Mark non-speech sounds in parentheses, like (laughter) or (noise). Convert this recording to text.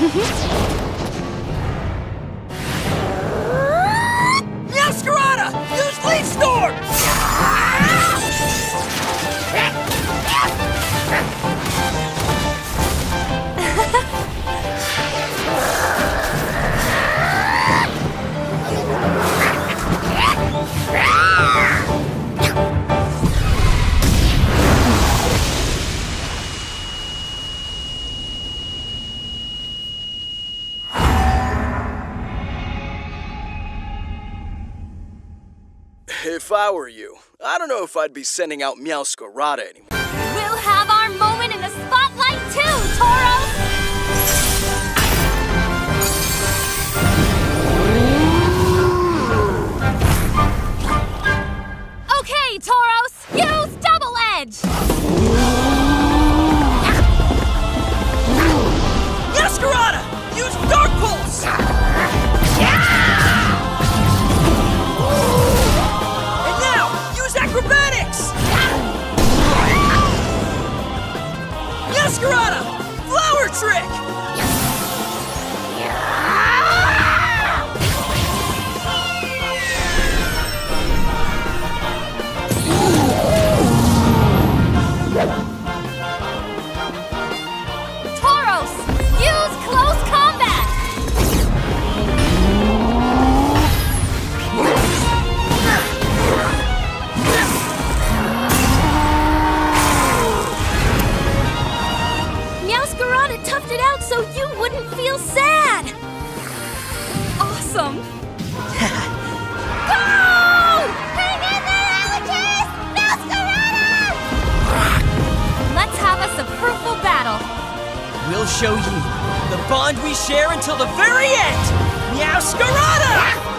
Mm-hmm. If I were you, I don't know if I'd be sending out Meowscarada anymore. We'll have our moment in the spotlight too, Tauros! Okay, Tauros, use double edge! Meowscarada! Use Dark Trick! Meowscarada it out so you wouldn't feel sad! Awesome! (laughs) Go! Hang in there, Alakis! Meowscarada! Let's have us a fruitful battle. We'll show you the bond we share until the very end! Meowscarada!